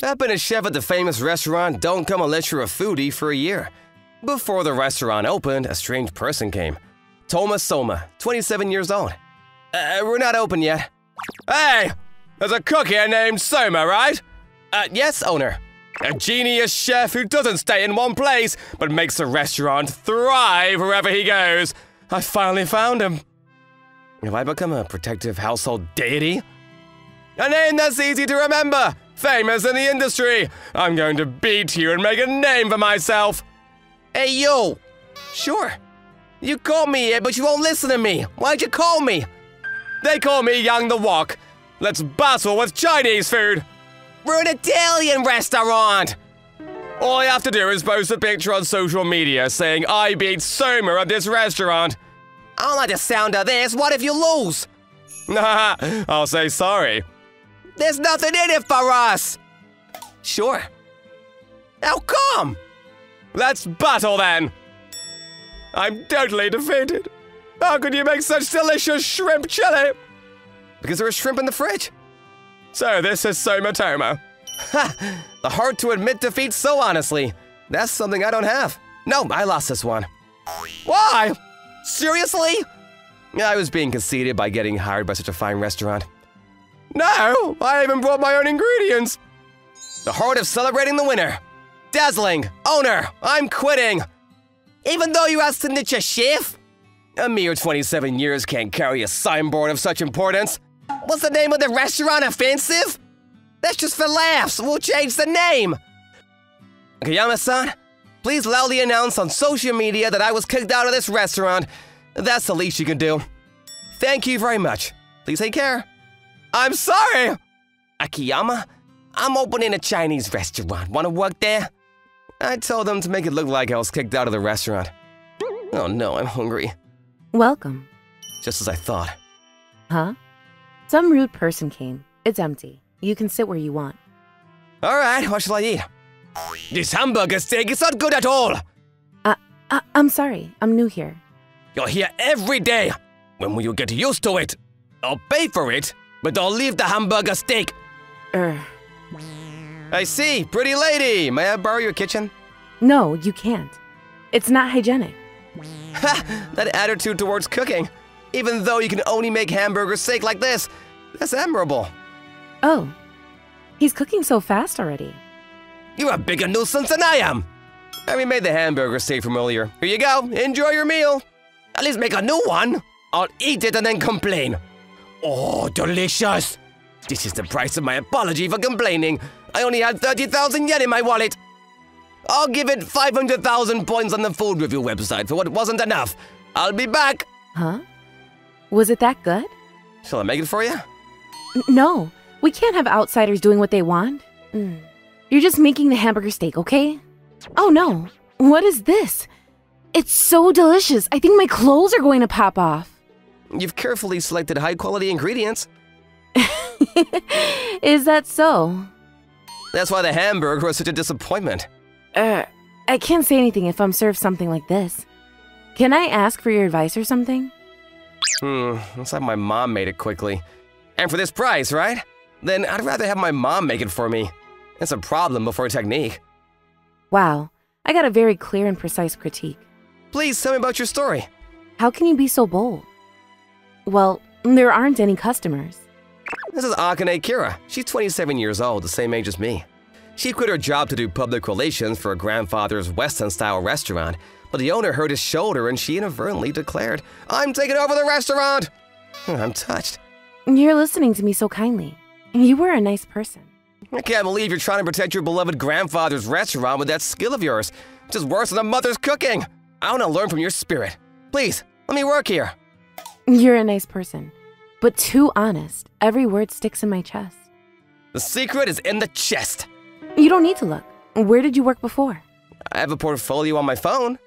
I've been a chef at the famous restaurant Don't Come Unless You're a Foodie for a year. Before the restaurant opened, a strange person came. Toma Soma, 27 years old. Uh, we're not open yet. Hey! There's a cook here named Soma, right? Uh, yes, owner. A genius chef who doesn't stay in one place, but makes the restaurant thrive wherever he goes. I finally found him. Have I become a protective household deity? A name that's easy to remember, famous in the industry. I'm going to beat you and make a name for myself. Hey, yo. Sure. You call me it, but you won't listen to me. Why'd you call me? They call me Young the Wok. Let's battle with Chinese food. We're an Italian restaurant. All I have to do is post a picture on social media saying I beat Soma at this restaurant. I don't like the sound of this. What if you lose? Nah, I'll say sorry. There's nothing in it for us. Sure. How come? Let's battle then. I'm totally defeated. How could you make such delicious shrimp chili? Because there was shrimp in the fridge. So this is Somatoma. Ha! The heart to admit defeat so honestly. That's something I don't have. No, I lost this one. Why? Seriously? I was being conceited by getting hired by such a fine restaurant. No, I even brought my own ingredients. The heart of celebrating the winner. Dazzling, owner, I'm quitting. Even though you asked to niche a chef? A mere 27 years can't carry a signboard of such importance. What's the name of the restaurant offensive? That's just for laughs. We'll change the name. Akiyama-san, please loudly announce on social media that I was kicked out of this restaurant. That's the least you can do. Thank you very much. Please take care. I'm sorry. Akiyama, I'm opening a Chinese restaurant. Want to work there? I told them to make it look like I was kicked out of the restaurant. Oh no, I'm hungry. Welcome. Just as I thought. Huh? Some rude person came. It's empty. You can sit where you want. Alright, what shall I eat? This hamburger steak is not good at all! Uh, uh, I'm sorry. I'm new here. You're here every day! When will you get used to it? I'll pay for it, but I'll leave the hamburger steak. Er, I see, pretty lady. May I borrow your kitchen? no, you can't. It's not hygienic. Ha! That attitude towards cooking. Even though you can only make hamburger steak like this, that's admirable. Oh, he's cooking so fast already. You're a bigger nuisance than I am. I remade the hamburger steak from earlier. Here you go. Enjoy your meal. At least make a new one. I'll eat it and then complain. Oh, delicious. This is the price of my apology for complaining. I only had 30,000 yen in my wallet. I'll give it 500,000 points on the food review website for what wasn't enough. I'll be back. Huh? Was it that good? Shall I make it for you? N- no, we can't have outsiders doing what they want. Mm. You're just making the hamburger steak, okay? Oh no, what is this? It's so delicious. I think my clothes are going to pop off. You've carefully selected high quality ingredients. Is that so? That's why the hamburger was such a disappointment. Er, I can't say anything if I'm served something like this. Can I ask for your advice or something? Hmm, looks like my mom made it quickly. And for this price, right? Then I'd rather have my mom make it for me. It's a problem before technique. Wow, I got a very clear and precise critique. Please tell me about your story. How can you be so bold? Well, there aren't any customers. This is Akane Kira. She's 27 years old, the same age as me. She quit her job to do public relations for her grandfather's Western style restaurant, but the owner hurt his shoulder and she inadvertently declared, I'm taking over the restaurant! Hmm, I'm touched. You're listening to me so kindly. You were a nice person. I can't believe you're trying to protect your beloved grandfather's restaurant with that skill of yours, which is worse than a mother's cooking. I want to learn from your spirit. Please, let me work here. You're a nice person. But too honest, every word sticks in my chest. The secret is in the chest. You don't need to look. Where did you work before? I have a portfolio on my phone.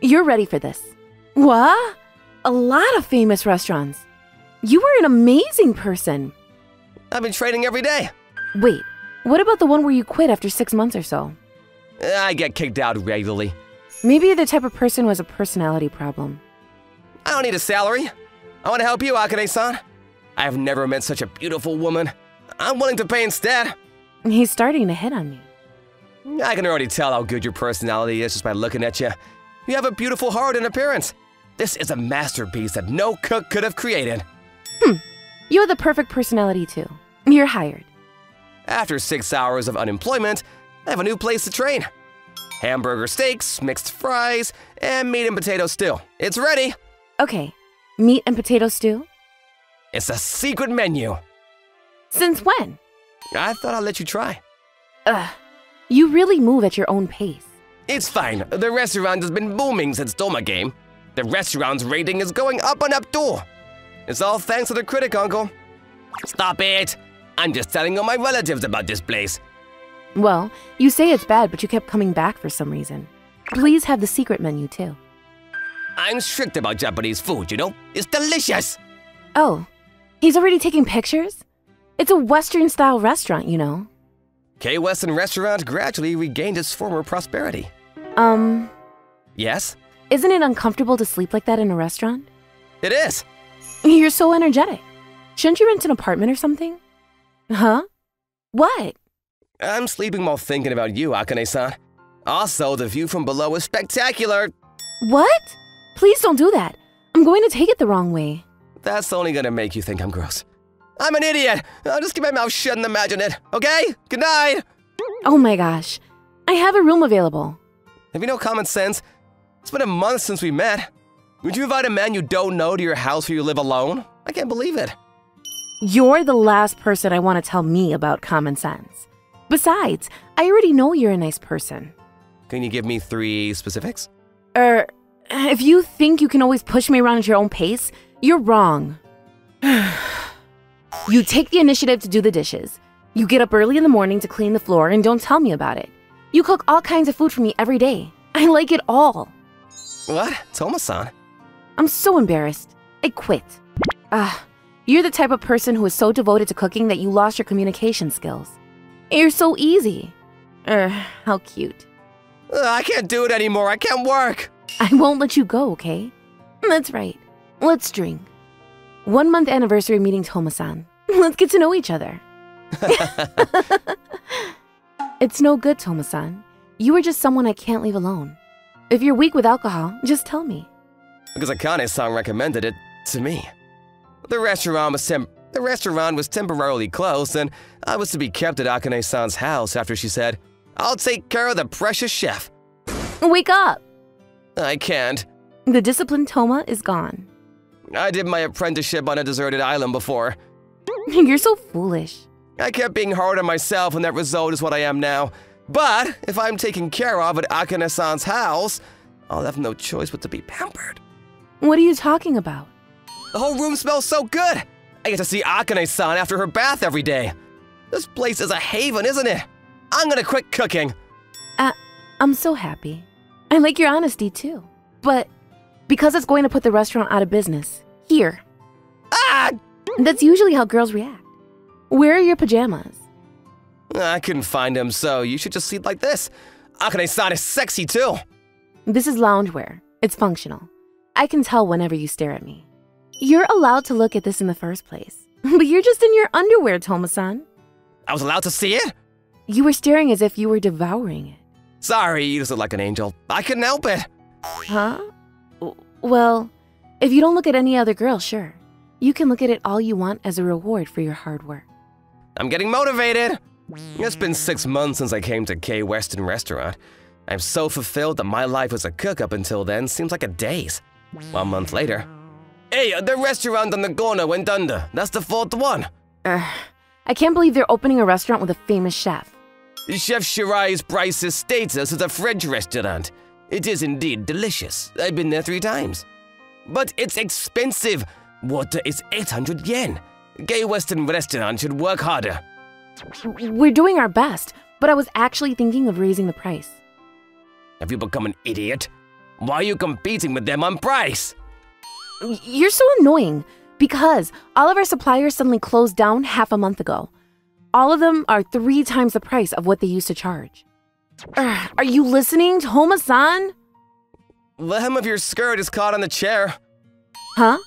You're ready for this. What? A lot of famous restaurants. You were an amazing person. I've been training every day. Wait, what about the one where you quit after six months or so? I get kicked out regularly. Maybe the type of person who has a personality problem. I don't need a salary. I want to help you, Akane-san. I have never met such a beautiful woman. I'm willing to pay instead. He's starting to hit on me. I can already tell how good your personality is just by looking at you. You have a beautiful heart and appearance. This is a masterpiece that no cook could have created. Hmm. You have the perfect personality too. You're hired. After six hours of unemployment, I have a new place to train. Hamburger steaks, mixed fries, and meat and potato stew. It's ready. Okay, meat and potato stew? It's a secret menu. Since when? I thought I'd let you try. Ugh, you really move at your own pace. It's fine. The restaurant has been booming since Toma game. The restaurant's rating is going up and up too. It's all thanks to the critic, Uncle. Stop it! I'm just telling all my relatives about this place. Well, you say it's bad, but you kept coming back for some reason. Please have the secret menu too. I'm strict about Japanese food, you know? It's delicious! Oh, he's already taking pictures? It's a Western style restaurant, you know. K Western Restaurant gradually regained its former prosperity. Um, Yes, isn't it uncomfortable to sleep like that in a restaurant? it is. You're so energetic. Shouldn't you rent an apartment or something? Huh? What? I'm sleeping while thinking about you, Akane-san. Also, the view from below is spectacular. What? Please don't do that. I'm going to take it the wrong way. That's only gonna make you think I'm gross. I'm an idiot. I'll just keep my mouth shut and imagine it, okay? Good night. Oh my gosh. I have a room available. Have you no common sense? It's been a month since we met. Would you invite a man you don't know to your house where you live alone? I can't believe it. You're the last person I want to tell me about common sense. Besides, I already know you're a nice person. Can you give me three specifics? Er, if you think you can always push me around at your own pace, you're wrong. you take the initiative to do the dishes. You get up early in the morning to clean the floor and don't tell me about it. You cook all kinds of food for me every day. I like it all. What? Toma-san. I'm so embarrassed. I quit. Ah, you're the type of person who is so devoted to cooking that you lost your communication skills. You're so easy. Er, how cute. I can't do it anymore. I can't work. I won't let you go, okay? That's right. Let's drink. One month anniversary meeting Toma-san. Let's get to know each other. it's no good, Toma-san. You are just someone I can't leave alone. If you're weak with alcohol, just tell me. Because Akane-san recommended it to me. The restaurant was tem- the restaurant was temporarily closed, and I was to be kept at Akane-san's house after she said, "I'll take care of the precious chef." Wake up! I can't. The disciplined Toma is gone. I did my apprenticeship on a deserted island before. You're so foolish. I kept being hard on myself, and that result is what I am now. But if I'm taken care of at Akane-san's house, I'll have no choice but to be pampered. What are you talking about? The whole room smells so good. I get to see Akane-san after her bath every day. This place is a haven, isn't it? I'm gonna quit cooking. Uh, I'm so happy. I like your honesty too. But because it's going to put the restaurant out of business, here. Ah! That's usually how girls react. Where are your pajamas? I couldn't find them, so you should just sleep like this. Akane-san is sexy too. This is loungewear. It's functional. I can tell whenever you stare at me. You're allowed to look at this in the first place. But you're just in your underwear, Toma-san. I was allowed to see it? You were staring as if you were devouring it. Sorry, you just look like an angel. I couldn't help it. Huh? Well, if you don't look at any other girl, sure. You can look at it all you want as a reward for your hard work. I'm getting motivated. It's been six months since I came to K Western Restaurant. I'm so fulfilled that my life as a cook up until then seems like a daze. One month later. Hey, uh, the restaurant on the corner went under. That's the fourth one. Ugh, I can't believe they're opening a restaurant with a famous chef. Chef Shirai's Bryce's states us it's a French restaurant. It is indeed delicious. I've been there three times. But it's expensive. Water is 800 yen. K Western restaurant should work harder. We're doing our best, but I was actually thinking of raising the price. Have you become an idiot? Why are you competing with them on price? You're so annoying because all of our suppliers suddenly closed down half a month ago. All of them are three times the price of what they used to charge. Ugh, are you listening, Toma-san? The hem of your skirt is caught on the chair. Huh?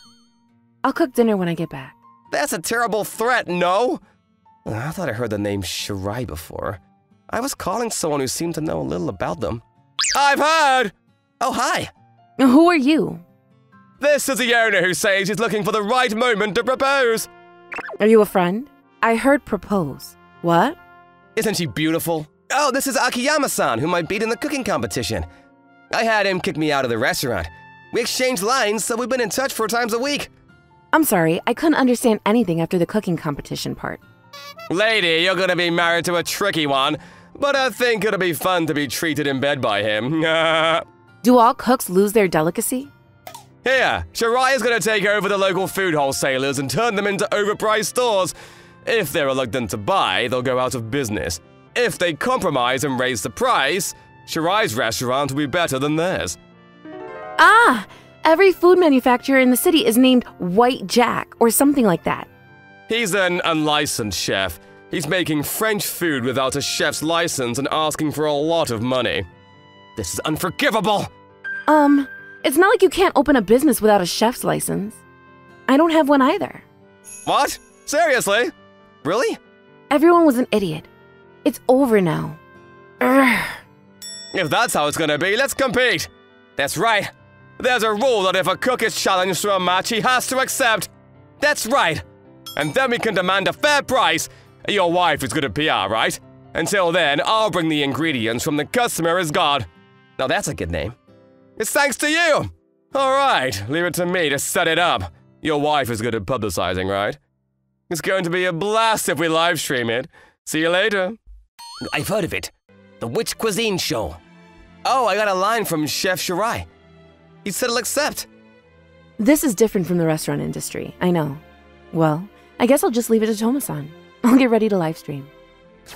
I'll cook dinner when I get back. That's a terrible threat, no? I thought I heard the name Shirai before. I was calling someone who seemed to know a little about them. I've heard! Oh, hi! Who are you? This is the owner who says he's looking for the right moment to propose. Are you a friend? I heard propose. What? Isn't she beautiful? Oh, this is Akiyama-san, whom I beat in the cooking competition. I had him kick me out of the restaurant. We exchanged lines, so we've been in touch four times a week. I'm sorry, I couldn't understand anything after the cooking competition part. Lady, you're gonna be married to a tricky one, but I think it'll be fun to be treated in bed by him. Do all cooks lose their delicacy? Here, Shirai is gonna take over the local food wholesalers and turn them into overpriced stores. If they're reluctant to buy, they'll go out of business. If they compromise and raise the price, Shirai's restaurant will be better than theirs. Ah! Every food manufacturer in the city is named White Jack or something like that. He's an unlicensed chef. He's making French food without a chef's license and asking for a lot of money. This is unforgivable! Um, it's not like you can't open a business without a chef's license. I don't have one either. What? Seriously? Really? Everyone was an idiot. It's over now. Urgh. If that's how it's gonna be, let's compete! That's right. There's a rule that if a cook is challenged to a match, he has to accept. That's right. And then we can demand a fair price. Your wife is good at PR, right? Until then, I'll bring the ingredients from the customer as God. Now that's a good name. It's thanks to you! Alright, leave it to me to set it up. Your wife is good at publicizing, right? It's going to be a blast if we live stream it. See you later. I've heard of it. The Witch Cuisine Show. Oh, I got a line from Chef Shirai. He said he'll accept. This is different from the restaurant industry, I know. Well, I guess I'll just leave it to Tomasan. I'll get ready to live stream.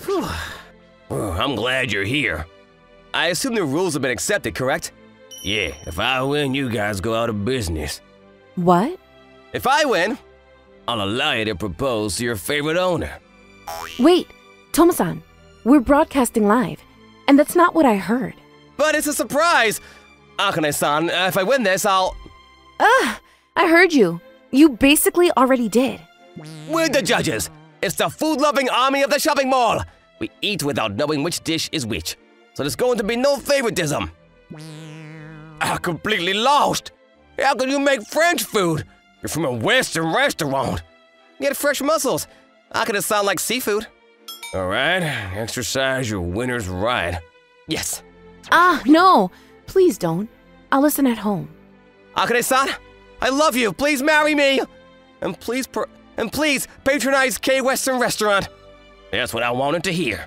Oh, I'm glad you're here. I assume the rules have been accepted, correct? Yeah, if I win, you guys go out of business. What? If I win, I'll allow you to propose to your favorite owner. Wait, Tomasan, we're broadcasting live, and that's not what I heard. But it's a surprise! Akane-san, if I win this, I'll… Ugh, I heard you. You basically already did. We're the judges! It's the food-loving army of the shopping mall! We eat without knowing which dish is which. So there's going to be no favoritism. I'm completely lost! How can you make French food? You're from a Western restaurant. You had fresh muscles. I could have sound like seafood? All right, exercise your winner's right. Yes. Ah, no! Please don't. I'll listen at home. Akane-san, I love you. Please marry me. And please, per- and please patronize K Western Restaurant. That's what I wanted to hear.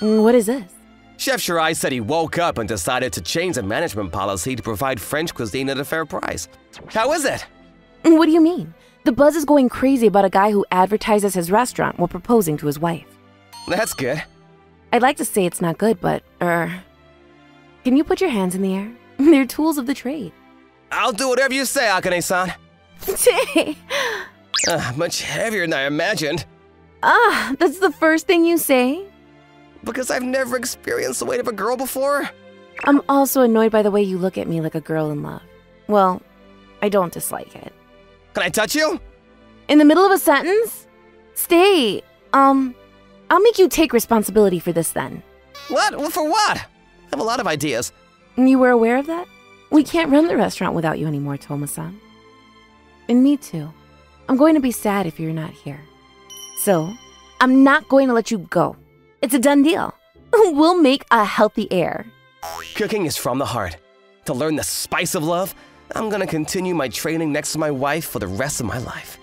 What is this? Chef Shirai said he woke up and decided to change the management policy to provide French cuisine at a fair price. How is it? Mm, What do you mean? The buzz is going crazy about a guy who advertises his restaurant while proposing to his wife. That's good. I'd like to say it's not good, but, er. Can you put your hands in the air? They're tools of the trade. I'll do whatever you say, Akane-san. Uh, much heavier than I imagined. ah, that's the first thing you say? Because I've never experienced the weight of a girl before. I'm also annoyed by the way you look at me like a girl in love. Well, I don't dislike it. Can I touch you? In the middle of a sentence? Stay. Um, I'll make you take responsibility for this then. What? Well, for what? I have a lot of ideas. You were aware of that? We can't run the restaurant without you anymore, Toma-san. And me too. I'm going to be sad if you're not here. So, I'm not going to let you go. It's a done deal. We'll make a healthy heir. Cooking is from the heart. To learn the spice of love, I'm gonna continue my training next to my wife for the rest of my life.